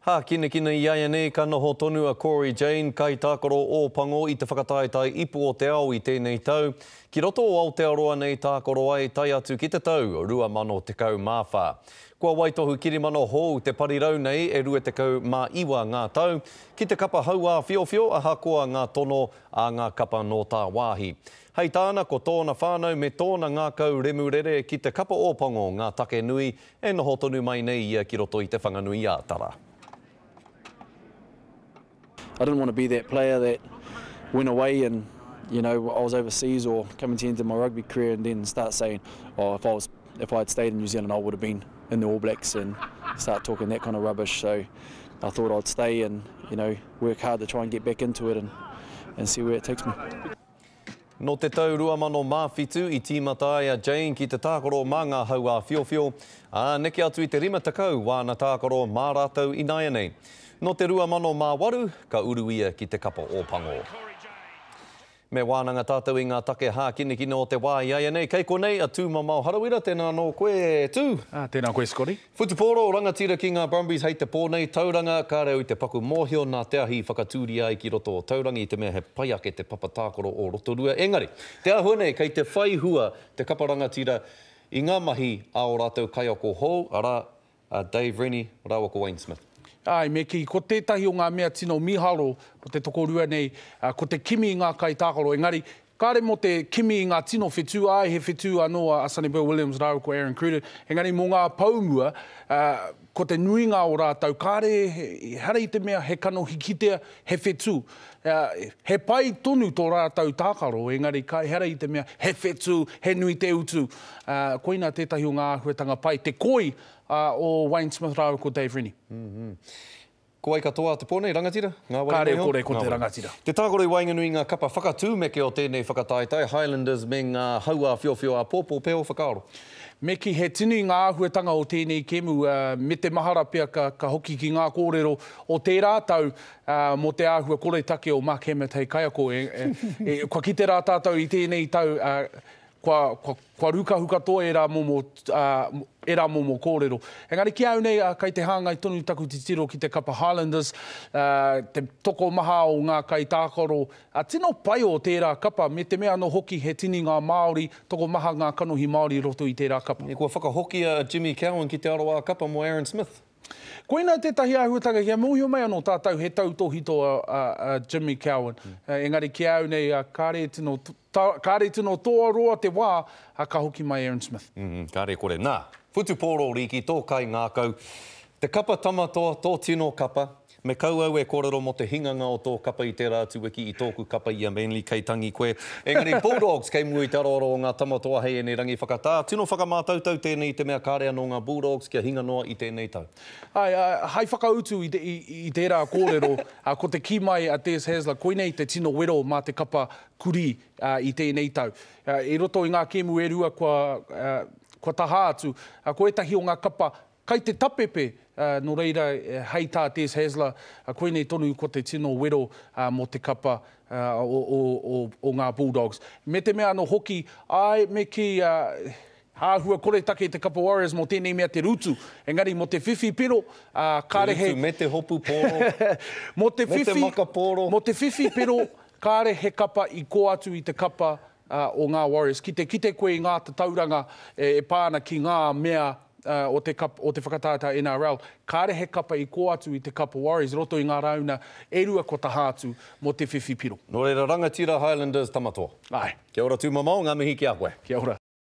Hākinakina iaianei ka noho tonu a Corey Jane, kaitākaro Ōpango i te whakataetae ipu o te ao i tēnei tau, ki roto o Aotearoa nei tākaro ai tae atu ki te tau 2014. Kua waitohu kirimana hou te parirau nei e 29 ngā tau ki te kapa hauāwhiowhio ahakoa ngā tono a ngā kapa nō tāwāhi. Hei tāna ko tōna whānau me tōna ngākau remurere ki te kapa Ōpango ngā take nui e noho tonu mai nei ia ki roto i te whanganui ātara. I didn't want to be that player that went away and you know I was overseas or coming to the end of my rugby career and then start saying, oh, if I was if I had stayed in New Zealand, I would have been in the All Blacks and start talking that kind of rubbish. So I thought I'd stay and you know work hard to try and get back into it and and see where it takes me. Nō te tau 2007 i tīmata ai a Jane ki te tākaro mā ngā hauā whiowhio, ā, neke atu i te 50 wāna tākaro mā rātou ināianei. Nō te 2008, ka uru ia ki te Kapa Ōpango. Me wānanga tātou i ngā take hākinakina o te wā i a ia nei. Kei konei a Tū Mamao Harawira, tēnā anō koe Tū. Tēnā koe Scotty. Whutupōro o rangatira ki ngā Brumbies hei te pō nei tauranga, ka reo i te paku mōhio nā te ahi i whakatūria ai ki roto o Taurangi i te mea he pai ake te papa tākaro o Rotorua engari, te āhua nei kei te whai hua te kapa rangatira i ngā mahi a ō rātou kaiako hou, arā, a Dave Rennie rāua ko Wayne Smith. Āe, me kī, ko tētahi o ngā mea tino mīharo o te tokorua nei, ko te kimi i ngā kaitākaro, engari, Kāre mō te kimi i ngā tino whetū, āe he whetū anō a Sonny Bill Williams rāua ko Aaron Cruden, engari mō ngā pou mua, ko te nuinga o rātou, kāre ehara i te mea he kanohi kitea, he whetū. He pai tonu tō rātou tākaro, engari ehara i te mea he whetū, he nui te utu. Koina tētahi o ngā āhuatanga pai, te koi o Wayne Smith rāua ko Dave Rennie. Ko wai katoa te po nei, rangatira? Nga wari Kare, noho? kore, ko te rangatira. Te tākaro i waenganui i ngā kapa whakatūmeke o tēnei whakataetae, Highlanders me ngā hauā whiowhio āpōpō, pea ō whakaaro? Me kī, he tini ngā āhuatanga o tēnei kemu, me te mahara pea ka hoki ki ngā kōrero o tērā tau mō te āhua koretake o Mark Hammett hei kaiako. Kua kite rā tātou i tēnei tau, Kua, kua, kua rukahuka toa ērā momo, ā, ērā momo kōrero. Engari ki au nei, ā, kei te hāngai tonu taku titiro ki te kapa Highlanders, ā, te tokomaha o ngā kaitākaro, ā, tino pai o tērā kapa, me te mea anō hoki he tini ngā Māori, tokomaha ngā kanohi Māori i roto i tērā kapa. E, kua whakahokia a Jimmy Cowan ki te aroā kapa mō Aaron Smith. Koinā tētahi āhuatanga kia mōhio mai anō tātou he tautōhito a, a, a Jimmy Cowan. Uh, engari ki a au nei, uh, kāre, tino, ta, kāre tino toa roa te wā, uh, ka hoki mai Aaron Smith. Mm, mm, kāre kore. Nā, whutupōro rīki, tō kai ngākau, te kapa tamatoa, tō tino kapa, Me kau au e kōrero mō te hinganga o tō kapa i tērā atu wiki i tōku kapa i a Manly kei tangi koe. Engari Bulldogs kei mua i te aroaro o ngā tama toa hei ēnei rangi whakatā. Tino whakamātautau tēnei i te mea kāre anō ngā Bulldogs kia hinga noa i tēnei tau. Āe, hai whakautu i tērā kōrero, ko te kī mai a Des Hasler koinei te tino wero mā te kapa kurī i tēnei tau. I roto i ngā kēmu e rua kua tahā atu, ko ētahi o ngā kapa Kai te tapepe, no reira, hei tā Des Hasler, koinei tonu ko te tino wero mo te kapa o ngā Bulldogs. Me te mea ano hoki, ae, me ki, āhua koretake te kapa Warriors mo tēnei mea te rutu, engari mo te whiwhi pero, karehe. Te rutu me te hopu pōro, me te maka pōro. Mo te whiwhi pero, kare he kapa i kō atu i te kapa o ngā Warriors, ki te kite koe i ngā tatauranga e pā ana ki ngā mea o te kapa, o te whakataetae NRL, kāre he kapa i kō atu i te kapa Warriors i roto i ngā rāuna e rua kua taha atu mō te whiwhi piro. Nō reira, rangatira Highlanders tama toa. Āe. Kia ora tūmamao, ngā mihi ki a koe. Kia ora.